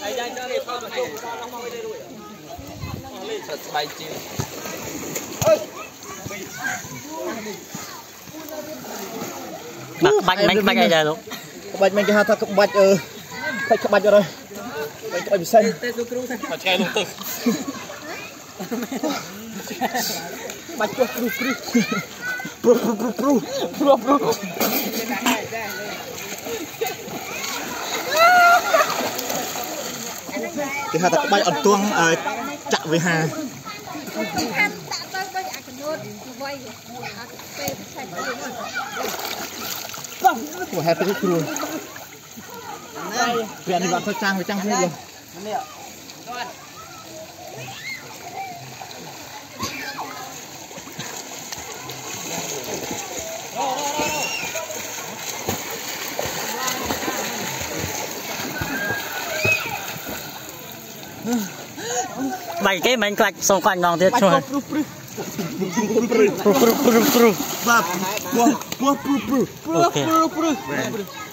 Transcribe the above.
យទៅហើយយ៉ាងទៅនេះផងទៅដល់មកវិញរួចអស់លេខស្បែកជាងអើយបាក់បាច់មិនបាច់អីដែរលោកក្បាច់មិនគេហៅថាក្បាច់អឺក្បាច់ក្បាច់អត់ហើយក្បាច់ក្បាច់ពិសេសទៅគ្រូទៅមកឆ្កែលងទឹកក្បាច់ចុះព្រឹសព្រឹសព្រោះព្រោះព្រោះព្រោះព្រោះ គេហៅថាក្បាច់អត់ទង់អឺចាក់វិហារហាត់ដាក់ទៅដូចអាកណូតវៃអាពេលឆាច់ទៀតព្រោះហេតុទៅគ្រួពេលនេះបាត់ទៅចាំងវាចាំងខ្លួននេះបា ច់គេមិនខ្លាច់សូមខ្លាច់ម្ដងទៀតបាច់ជួយព្រោះព្រឹសព្រឹសព្រឹសព្រឹសព្រោះព្រោះព្រោះព្រោះបាទព្រោះព្រោះព្រោះព្រោះព្រោះព្រោះព្រោះ